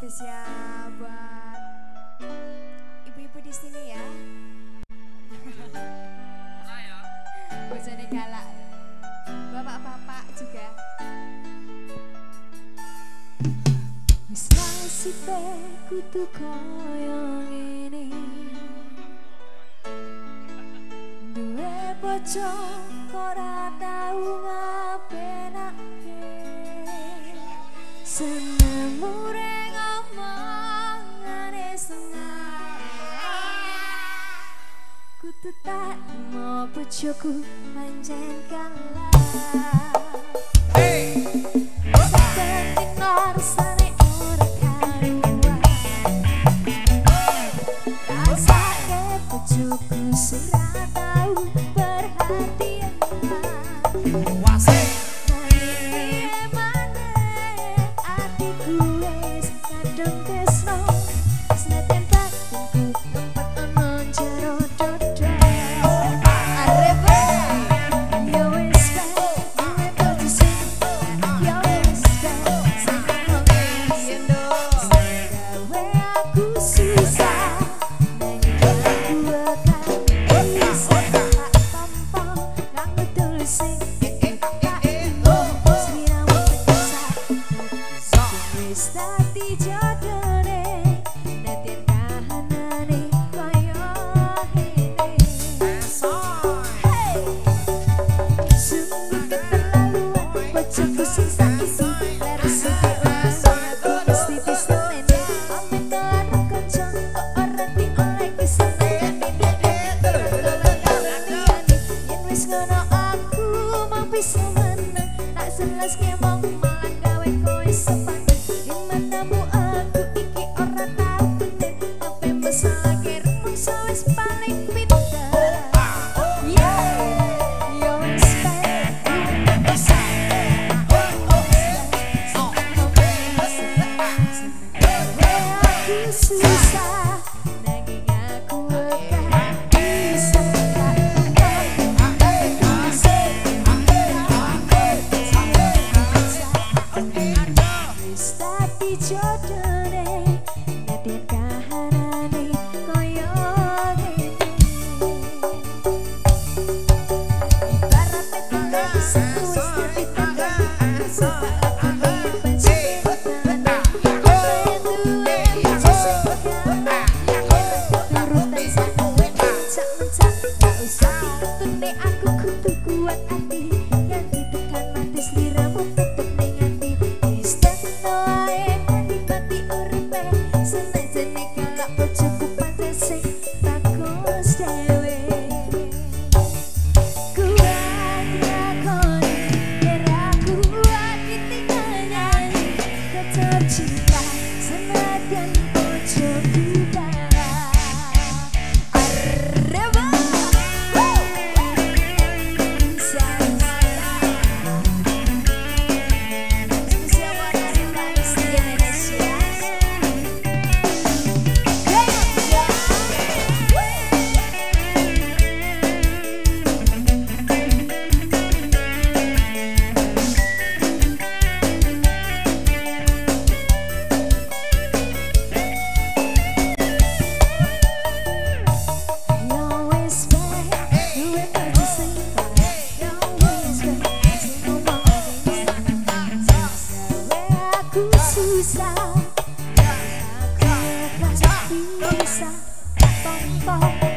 spesial buat ibu-ibu di sini ya. Bojone galak. Bapak-bapak juga. Wis nasibe kudu koyo ngene. ini, dua ora tau ngerti tetap mau pucuku manjain kalah las que your turn. cabeza, pom, pom.